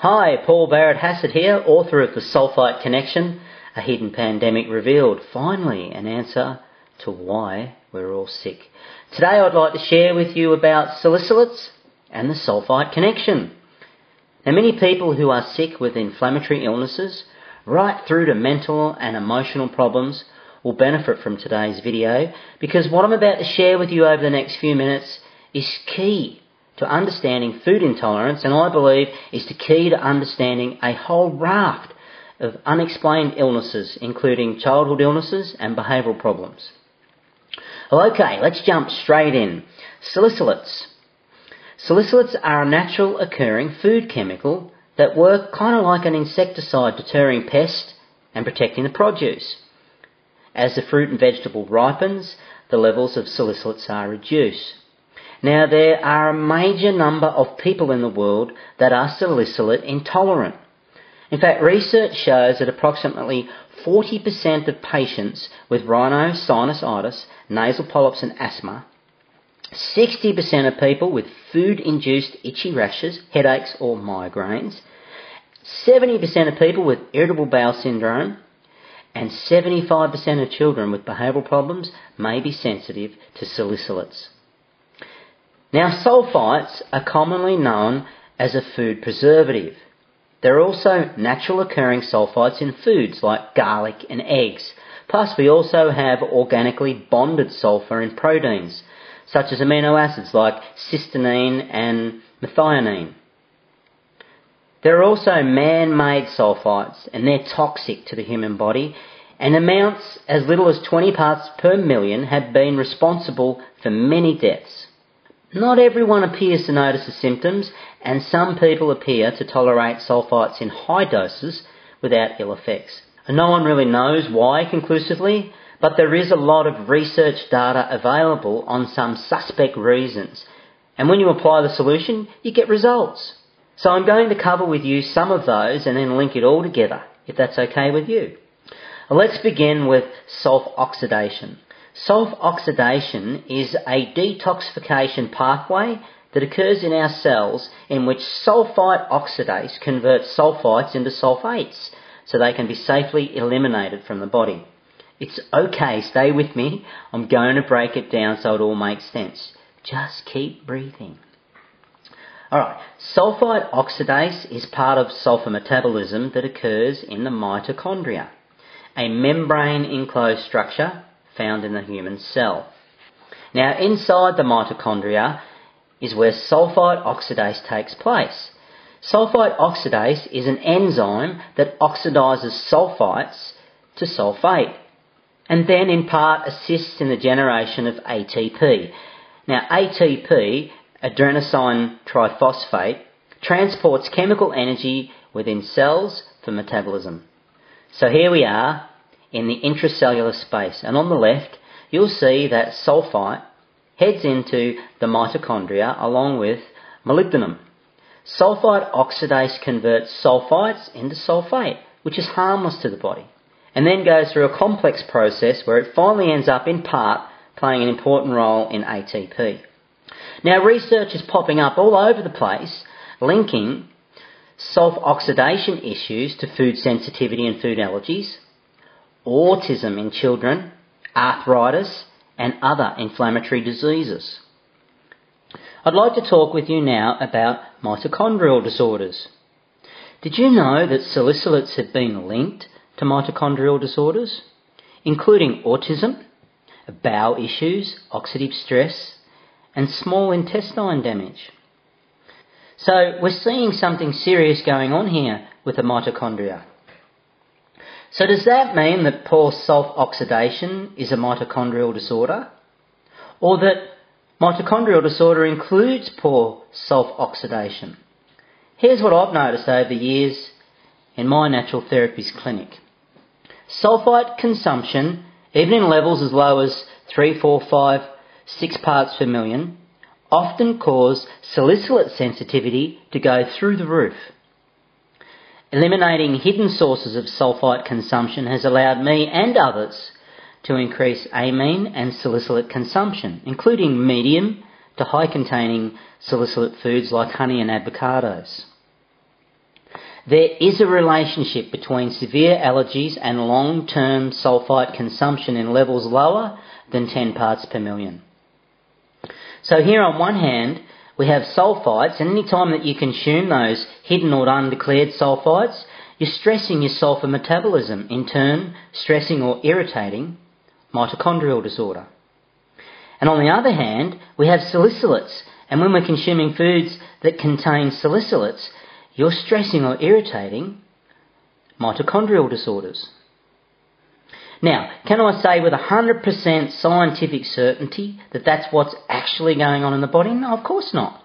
Hi, Paul Barrett Hassett here, author of The Sulphite Connection, A Hidden Pandemic Revealed. Finally, an answer to why we're all sick. Today I'd like to share with you about salicylates and the sulphite connection. Now, many people who are sick with inflammatory illnesses, right through to mental and emotional problems, will benefit from today's video because what I'm about to share with you over the next few minutes is key to understanding food intolerance, and I believe is the key to understanding a whole raft of unexplained illnesses, including childhood illnesses and behavioural problems. Well, okay, let's jump straight in. Salicylates. Salicylates are a natural occurring food chemical that work kind of like an insecticide deterring pests and protecting the produce. As the fruit and vegetable ripens, the levels of salicylates are reduced. Now, there are a major number of people in the world that are salicylate intolerant. In fact, research shows that approximately 40% of patients with rhinosinusitis, nasal polyps, and asthma, 60% of people with food induced itchy rashes, headaches, or migraines, 70% of people with irritable bowel syndrome, and 75% of children with behavioural problems may be sensitive to salicylates. Now, sulfites are commonly known as a food preservative. There are also natural occurring sulfites in foods like garlic and eggs. Plus, we also have organically bonded sulfur in proteins, such as amino acids like cysteine and methionine. There are also man made sulfites, and they're toxic to the human body, and amounts as little as 20 parts per million have been responsible for many deaths. Not everyone appears to notice the symptoms, and some people appear to tolerate sulfites in high doses without ill effects. And no one really knows why conclusively, but there is a lot of research data available on some suspect reasons. And when you apply the solution, you get results. So I'm going to cover with you some of those and then link it all together, if that's okay with you. Let's begin with sulf oxidation. Sulf-oxidation is a detoxification pathway that occurs in our cells in which sulfite oxidase converts sulfites into sulfates so they can be safely eliminated from the body. It's okay, stay with me. I'm going to break it down so it all makes sense. Just keep breathing. Alright, sulfite oxidase is part of sulfur metabolism that occurs in the mitochondria, a membrane enclosed structure found in the human cell. Now, inside the mitochondria is where sulfite oxidase takes place. Sulfite oxidase is an enzyme that oxidizes sulfites to sulfate and then in part assists in the generation of ATP. Now, ATP, adenosine triphosphate, transports chemical energy within cells for metabolism. So here we are in the intracellular space. And on the left, you'll see that sulfite heads into the mitochondria along with molybdenum. Sulfite oxidase converts sulfites into sulfate, which is harmless to the body, and then goes through a complex process where it finally ends up in part playing an important role in ATP. Now, research is popping up all over the place linking sulf oxidation issues to food sensitivity and food allergies, autism in children, arthritis, and other inflammatory diseases. I'd like to talk with you now about mitochondrial disorders. Did you know that salicylates have been linked to mitochondrial disorders, including autism, bowel issues, oxidative stress, and small intestine damage? So we're seeing something serious going on here with the mitochondria. So does that mean that poor sulf-oxidation is a mitochondrial disorder? Or that mitochondrial disorder includes poor sulf-oxidation? Here's what I've noticed over the years in my natural therapies clinic. Sulfite consumption, even in levels as low as 3, 4, 5, 6 parts per million, often cause salicylate sensitivity to go through the roof. Eliminating hidden sources of sulfite consumption has allowed me and others to increase amine and salicylate consumption, including medium to high containing salicylate foods like honey and avocados. There is a relationship between severe allergies and long-term sulfite consumption in levels lower than 10 parts per million. So here on one hand, we have sulfites, and any time that you consume those hidden or undeclared sulfites, you're stressing your sulfur metabolism, in turn stressing or irritating mitochondrial disorder. And on the other hand, we have salicylates, and when we're consuming foods that contain salicylates, you're stressing or irritating mitochondrial disorders. Now, can I say with 100% scientific certainty that that's what's actually going on in the body? No, of course not.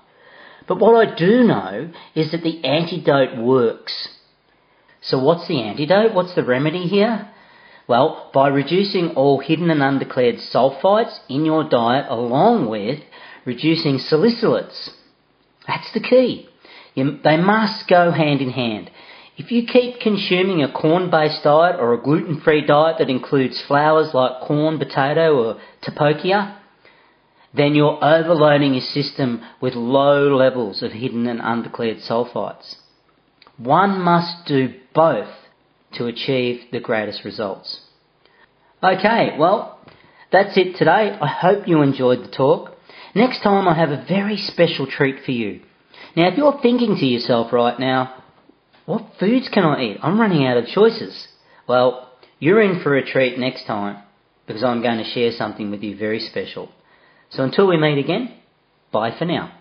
But what I do know is that the antidote works. So what's the antidote? What's the remedy here? Well, by reducing all hidden and undeclared sulfites in your diet along with reducing salicylates. That's the key. You, they must go hand in hand. If you keep consuming a corn based diet or a gluten free diet that includes flours like corn, potato, or tapioca, then you're overloading your system with low levels of hidden and undeclared sulfites. One must do both to achieve the greatest results. Okay, well, that's it today. I hope you enjoyed the talk. Next time I have a very special treat for you. Now, if you're thinking to yourself right now, what foods can I eat? I'm running out of choices. Well, you're in for a treat next time because I'm going to share something with you very special. So until we meet again, bye for now.